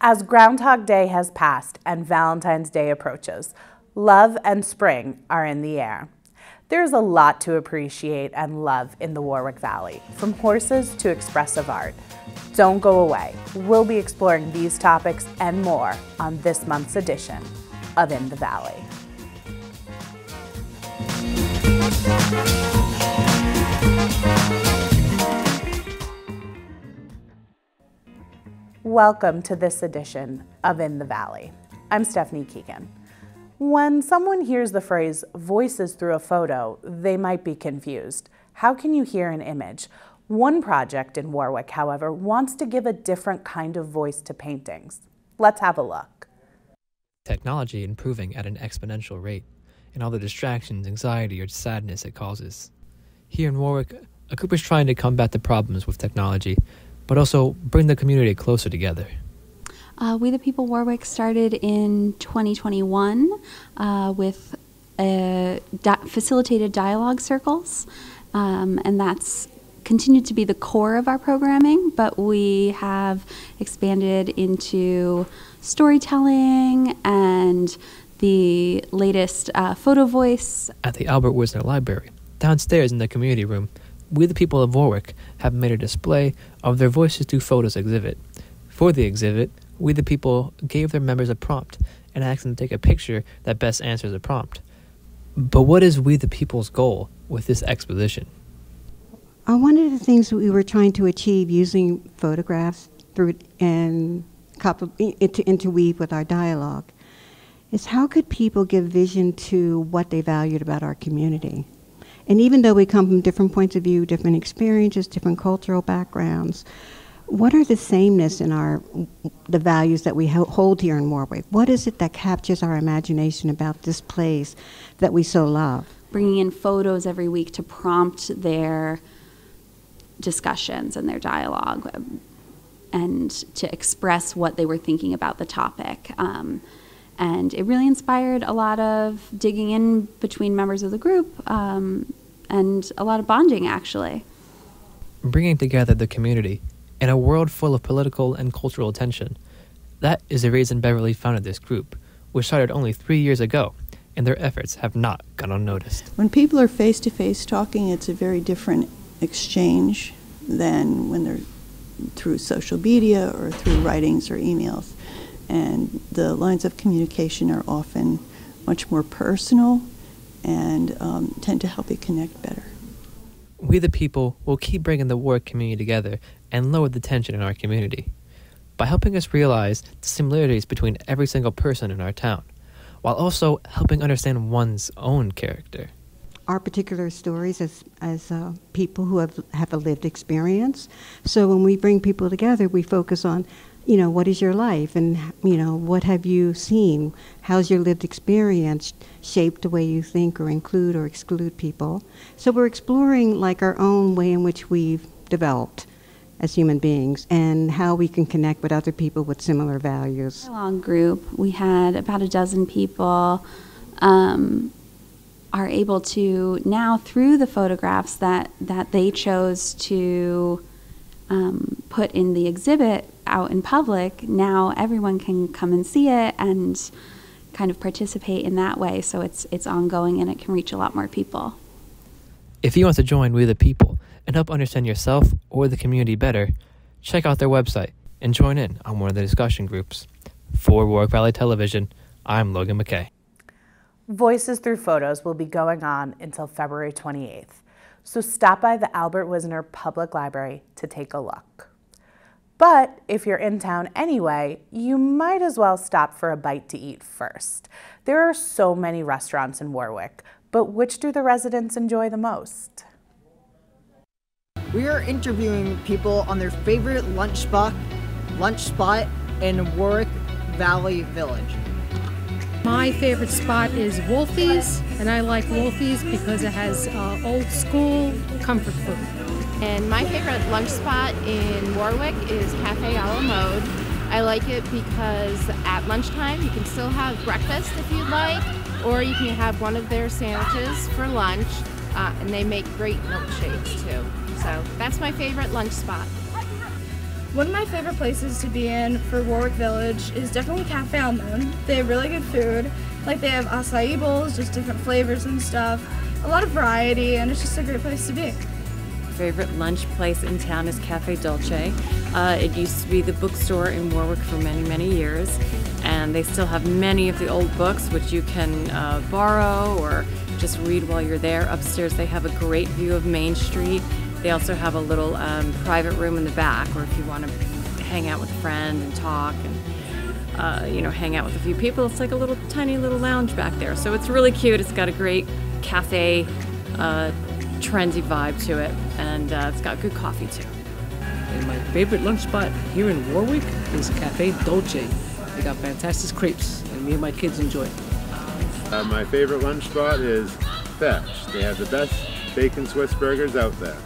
As Groundhog Day has passed and Valentine's Day approaches, love and spring are in the air. There's a lot to appreciate and love in the Warwick Valley, from horses to expressive art. Don't go away. We'll be exploring these topics and more on this month's edition of In the Valley. Welcome to this edition of In the Valley. I'm Stephanie Keegan. When someone hears the phrase voices through a photo, they might be confused. How can you hear an image? One project in Warwick, however, wants to give a different kind of voice to paintings. Let's have a look. Technology improving at an exponential rate, and all the distractions, anxiety, or sadness it causes. Here in Warwick, a group is trying to combat the problems with technology but also bring the community closer together. Uh, we the People Warwick started in 2021 uh, with di- facilitated dialogue circles, um, and that's continued to be the core of our programming, but we have expanded into storytelling and the latest uh, photo voice. At the Albert Wisner Library, downstairs in the community room, we the people of Warwick have made a display of their Voices Through Photos exhibit. For the exhibit, we the people gave their members a prompt and asked them to take a picture that best answers the prompt. But what is we the people's goal with this exposition? Uh, one of the things we were trying to achieve using photographs through and into, interweave with our dialogue is how could people give vision to what they valued about our community? And even though we come from different points of view, different experiences, different cultural backgrounds, what are the sameness in our the values that we hold here in Warwick? What is it that captures our imagination about this place that we so love? Bringing in photos every week to prompt their discussions and their dialogue, um, and to express what they were thinking about the topic. Um, and it really inspired a lot of digging in between members of the group um, and a lot of bonding actually. Bringing together the community in a world full of political and cultural tension. That is the reason beverly founded this group which started only three years ago and their efforts have not gone unnoticed. When people are face to face talking it's a very different exchange than when they're through social media or through writings or emails. And the lines of communication are often much more personal and um, tend to help you connect better. We, the people, will keep bringing the work community together and lower the tension in our community by helping us realize the similarities between every single person in our town, while also helping understand one's own character. Our particular stories as, as uh, people who have, have a lived experience. So when we bring people together, we focus on you know, what is your life and, you know, what have you seen? How's your lived experience shaped the way you think or include or exclude people? So we're exploring like our own way in which we've developed as human beings and how we can connect with other people with similar values. Long group. We had about a dozen people um, are able to now through the photographs that, that they chose to um, put in the exhibit out in public, now everyone can come and see it and kind of participate in that way. So it's it's ongoing and it can reach a lot more people. If you want to join We the People and help understand yourself or the community better, check out their website and join in on one of the discussion groups. For Warwick Valley Television, I'm Logan McKay. Voices Through Photos will be going on until February 28th, so stop by the Albert Wisner Public Library to take a look. But if you're in town anyway, you might as well stop for a bite to eat first. There are so many restaurants in Warwick, but which do the residents enjoy the most? We are interviewing people on their favorite lunch spot, lunch spot in Warwick Valley Village. My favorite spot is Wolfie's, and I like Wolfie's because it has uh, old school comfort food. And my favorite lunch spot in Warwick is Cafe a la Mode. I like it because at lunchtime you can still have breakfast if you'd like, or you can have one of their sandwiches for lunch, uh, and they make great milkshakes too. So that's my favorite lunch spot. One of my favorite places to be in for Warwick Village is definitely Cafe a la Mode. They have really good food. Like they have acai bowls, just different flavors and stuff. A lot of variety, and it's just a great place to be favorite lunch place in town is Cafe Dolce. Uh, it used to be the bookstore in Warwick for many, many years, and they still have many of the old books which you can uh, borrow or just read while you're there. Upstairs, they have a great view of Main Street. They also have a little um, private room in the back, or if you want to hang out with a friend and talk and uh, you know hang out with a few people, it's like a little tiny little lounge back there. So it's really cute. It's got a great cafe uh, trendy vibe to it, and uh, it's got good coffee too. And my favorite lunch spot here in Warwick is Cafe Dolce. They got fantastic crepes, and me and my kids enjoy it. Uh, my favorite lunch spot is Fetch. They have the best bacon Swiss burgers out there.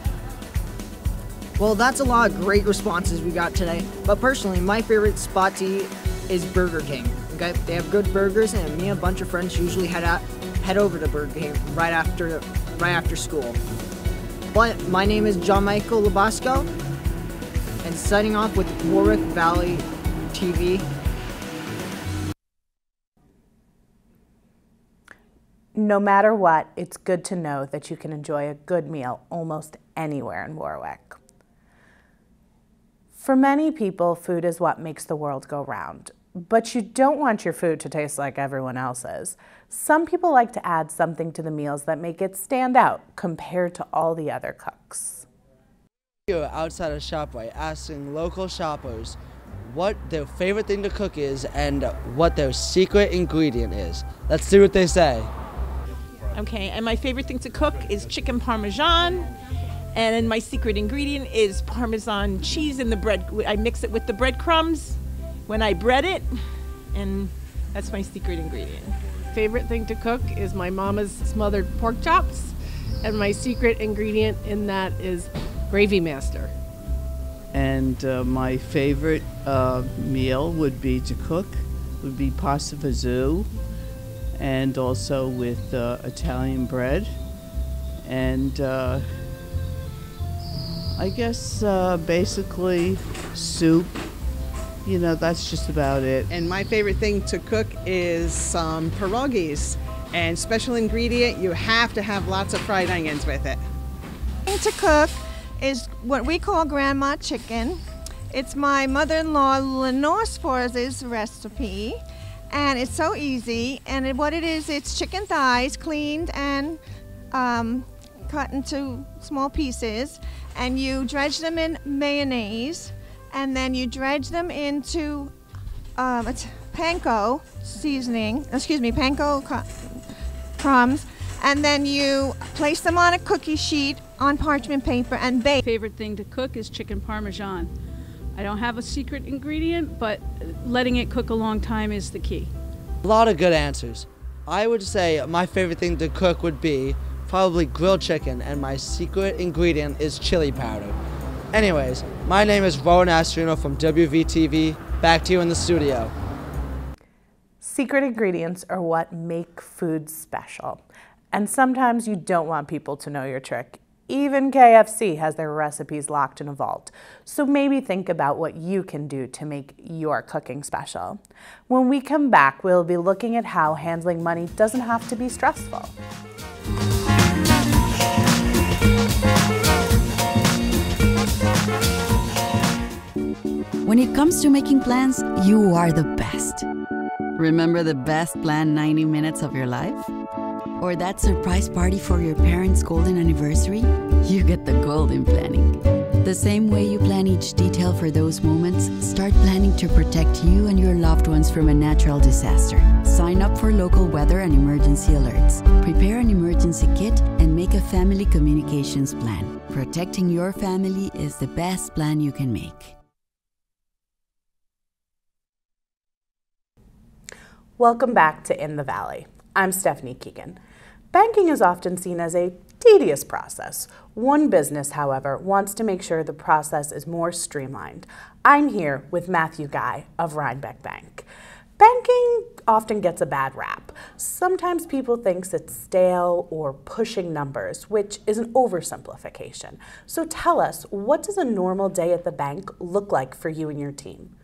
Well, that's a lot of great responses we got today. But personally, my favorite spot to eat is Burger King. Okay, they have good burgers, and me and a bunch of friends usually head out, head over to Burger King right after right after school. But my name is John Michael Labasco, and signing off with Warwick Valley TV. No matter what, it's good to know that you can enjoy a good meal almost anywhere in Warwick. For many people, food is what makes the world go round. But you don't want your food to taste like everyone else's. Some people like to add something to the meals that make it stand out compared to all the other cooks. You're outside a ShopRite asking local shoppers what their favorite thing to cook is and what their secret ingredient is. Let's see what they say. Okay, and my favorite thing to cook is chicken parmesan. And my secret ingredient is parmesan cheese in the bread. I mix it with the breadcrumbs when I bread it, and that's my secret ingredient favorite thing to cook is my mama's smothered pork chops, and my secret ingredient in that is Gravy Master. And uh, my favorite uh, meal would be to cook would be pasta fazool, and also with uh, Italian bread, and uh, I guess uh, basically soup you know, that's just about it. And my favorite thing to cook is some pierogies. And special ingredient, you have to have lots of fried onions with it. To cook is what we call grandma chicken. It's my mother-in-law Lenore Sforza's recipe, and it's so easy. And it, what it is, it's chicken thighs cleaned and um, cut into small pieces, and you dredge them in mayonnaise and then you dredge them into um, it's panko seasoning. Excuse me, panko crumbs, and then you place them on a cookie sheet on parchment paper and bake. Favorite thing to cook is chicken parmesan. I don't have a secret ingredient, but letting it cook a long time is the key. A lot of good answers. I would say my favorite thing to cook would be probably grilled chicken, and my secret ingredient is chili powder. Anyways, my name is Rowan Astrino from WVTV. Back to you in the studio. Secret ingredients are what make food special. And sometimes you don't want people to know your trick. Even KFC has their recipes locked in a vault. So maybe think about what you can do to make your cooking special. When we come back, we'll be looking at how handling money doesn't have to be stressful. When it comes to making plans, you are the best. Remember the best planned 90 minutes of your life? Or that surprise party for your parents' golden anniversary? You get the golden planning. The same way you plan each detail for those moments, start planning to protect you and your loved ones from a natural disaster. Sign up for local weather and emergency alerts. Prepare an emergency kit and make a family communications plan. Protecting your family is the best plan you can make. Welcome back to In the Valley. I'm Stephanie Keegan. Banking is often seen as a tedious process. One business, however, wants to make sure the process is more streamlined. I'm here with Matthew Guy of Rhinebeck Bank. Banking often gets a bad rap. Sometimes people think it's stale or pushing numbers, which is an oversimplification. So tell us, what does a normal day at the bank look like for you and your team?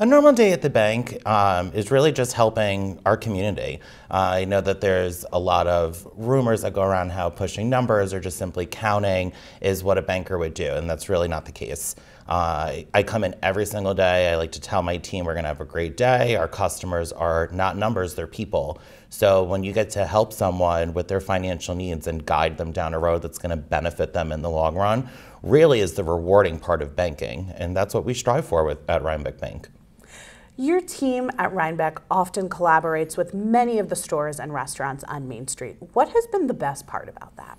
A normal day at the bank um, is really just helping our community. Uh, I know that there's a lot of rumors that go around how pushing numbers or just simply counting is what a banker would do, and that's really not the case. Uh, I come in every single day. I like to tell my team we're going to have a great day. Our customers are not numbers, they're people. So when you get to help someone with their financial needs and guide them down a road that's going to benefit them in the long run, really is the rewarding part of banking. And that's what we strive for with, at Rhinebeck Bank. Your team at Rhinebeck often collaborates with many of the stores and restaurants on Main Street. What has been the best part about that?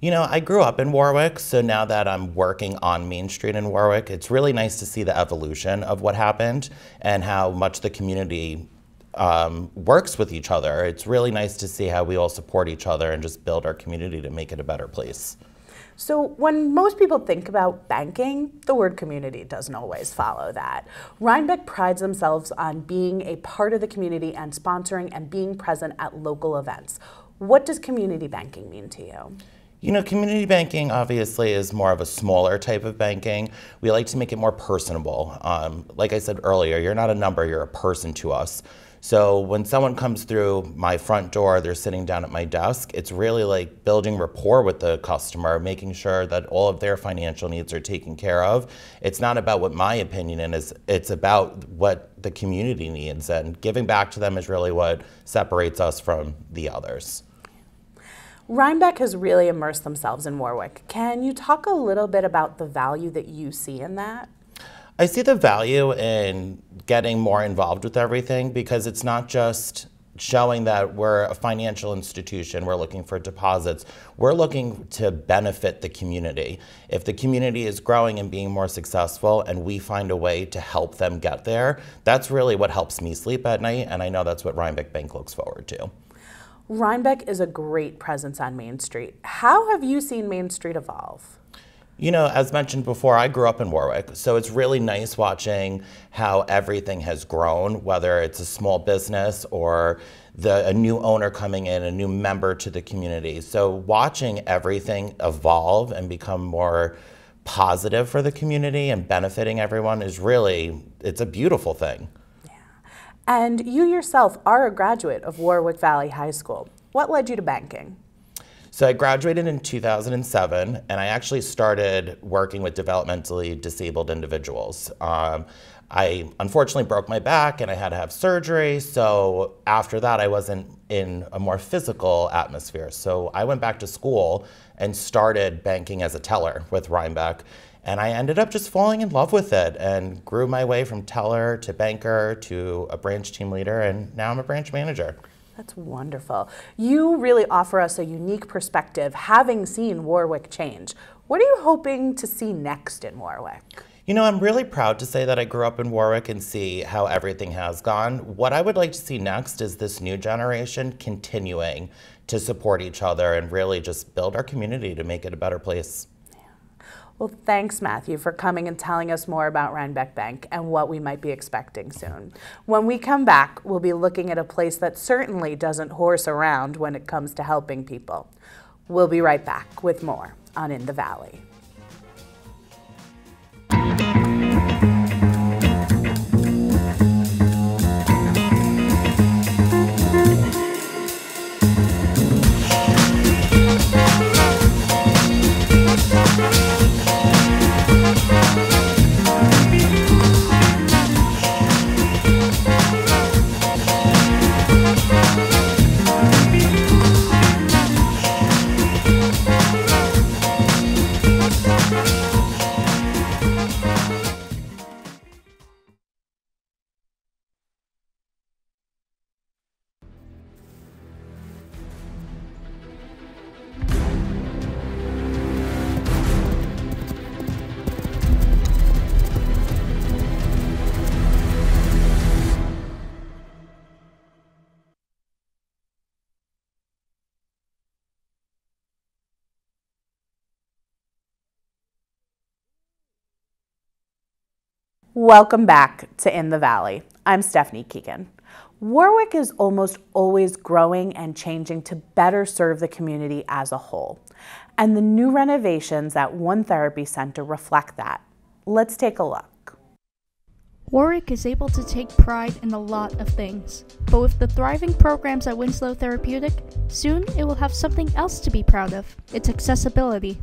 You know, I grew up in Warwick, so now that I'm working on Main Street in Warwick, it's really nice to see the evolution of what happened and how much the community um, works with each other. It's really nice to see how we all support each other and just build our community to make it a better place. So when most people think about banking, the word community doesn't always follow that. Rhinebeck prides themselves on being a part of the community and sponsoring and being present at local events. What does community banking mean to you? You know, community banking obviously is more of a smaller type of banking. We like to make it more personable. Um, like I said earlier, you're not a number, you're a person to us. So when someone comes through my front door, they're sitting down at my desk, it's really like building rapport with the customer, making sure that all of their financial needs are taken care of. It's not about what my opinion is, it's about what the community needs. And giving back to them is really what separates us from the others. Rhinebeck has really immersed themselves in Warwick. Can you talk a little bit about the value that you see in that? I see the value in getting more involved with everything because it's not just showing that we're a financial institution, we're looking for deposits, we're looking to benefit the community. If the community is growing and being more successful and we find a way to help them get there, that's really what helps me sleep at night, and I know that's what Rhinebeck Bank looks forward to. Rhinebeck is a great presence on Main Street. How have you seen Main Street evolve? You know, as mentioned before, I grew up in Warwick, so it's really nice watching how everything has grown, whether it's a small business or the, a new owner coming in, a new member to the community. So watching everything evolve and become more positive for the community and benefiting everyone is really, it's a beautiful thing. Yeah. And you yourself are a graduate of Warwick Valley High School. What led you to banking? So I graduated in 2007, and I actually started working with developmentally disabled individuals. Um, I unfortunately broke my back and I had to have surgery. So after that, I wasn't in a more physical atmosphere. So I went back to school and started banking as a teller with Rhinebeck. And I ended up just falling in love with it and grew my way from teller to banker to a branch team leader. And now I'm a branch manager. That's wonderful. You really offer us a unique perspective, having seen Warwick change. What are you hoping to see next in Warwick? You know, I'm really proud to say that I grew up in Warwick and see how everything has gone. What I would like to see next is this new generation continuing to support each other and really just build our community to make it a better place. Well, thanks, Matthew, for coming and telling us more about Rhinebeck Bank and what we might be expecting soon. When we come back, we'll be looking at a place that certainly doesn't horse around when it comes to helping people. We'll be right back with more on In the Valley. Welcome back to In the Valley. I'm Stephanie Keegan. Warwick is almost always growing and changing to better serve the community as a whole. And the new renovations at One Therapy Center reflect that. Let's take a look. Warwick is able to take pride in a lot of things, but with the thriving programs at Winslow Therapeutic, soon it will have something else to be proud of its accessibility.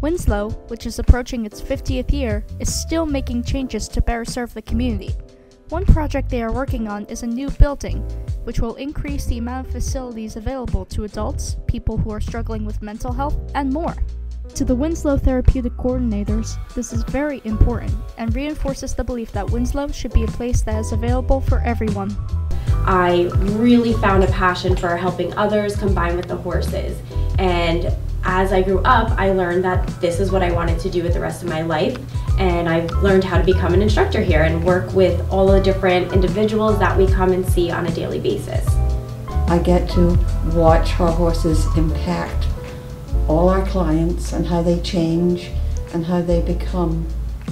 Winslow, which is approaching its 50th year, is still making changes to better serve the community. One project they are working on is a new building, which will increase the amount of facilities available to adults, people who are struggling with mental health, and more. To the Winslow therapeutic coordinators, this is very important and reinforces the belief that Winslow should be a place that is available for everyone. I really found a passion for helping others combined with the horses. And as I grew up, I learned that this is what I wanted to do with the rest of my life. And I've learned how to become an instructor here and work with all the different individuals that we come and see on a daily basis. I get to watch our horses impact all our clients and how they change and how they become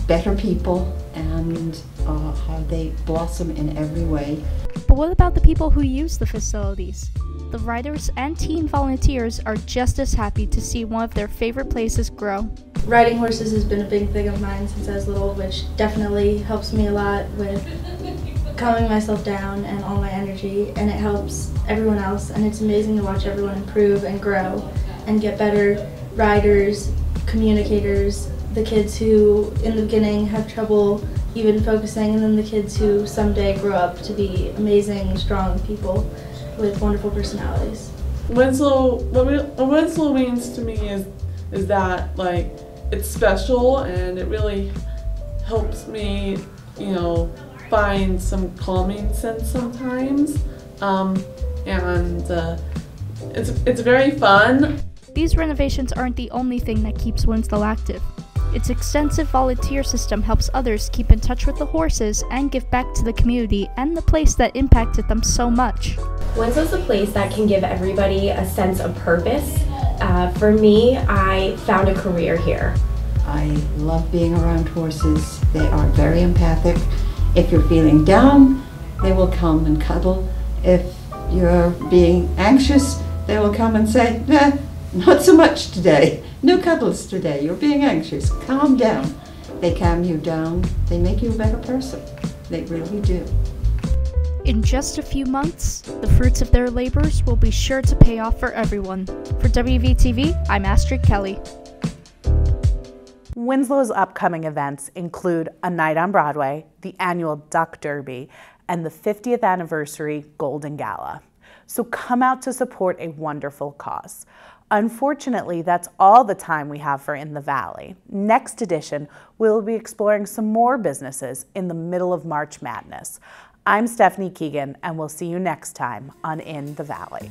better people and uh, how they blossom in every way. But what about the people who use the facilities? The riders and teen volunteers are just as happy to see one of their favorite places grow. Riding horses has been a big thing of mine since I was little, which definitely helps me a lot with calming myself down and all my energy, and it helps everyone else. And it's amazing to watch everyone improve and grow and get better riders, communicators, the kids who in the beginning have trouble even focusing, and then the kids who someday grow up to be amazing, strong people with wonderful personalities. Winslow, what Winslow means to me is is that like it's special and it really helps me, you know, find some calming sense sometimes, um, and uh, it's it's very fun. These renovations aren't the only thing that keeps Winslow active. Its extensive volunteer system helps others keep in touch with the horses and give back to the community and the place that impacted them so much. Winslow's a place that can give everybody a sense of purpose. Uh, for me, I found a career here. I love being around horses. They are very empathic. If you're feeling down, they will come and cuddle. If you're being anxious, they will come and say, nah, not so much today. No cuddles today. You're being anxious. Calm down. They calm you down. They make you a better person. They really do. In just a few months, the fruits of their labors will be sure to pay off for everyone. For WVTV, I'm Astrid Kelly. Winslow's upcoming events include a night on Broadway, the annual Duck Derby, and the 50th anniversary Golden Gala. So come out to support a wonderful cause. Unfortunately, that's all the time we have for In the Valley. Next edition, we'll be exploring some more businesses in the middle of March Madness. I'm Stephanie Keegan, and we'll see you next time on In the Valley.